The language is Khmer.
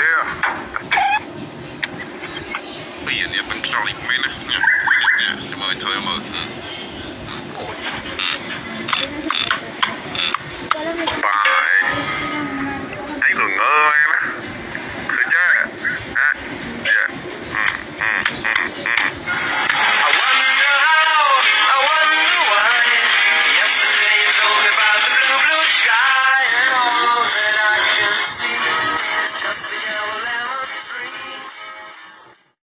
ទេពីនេះមិនឆ្លងនេះមែនណានេះនេះមើលធ្វើមើល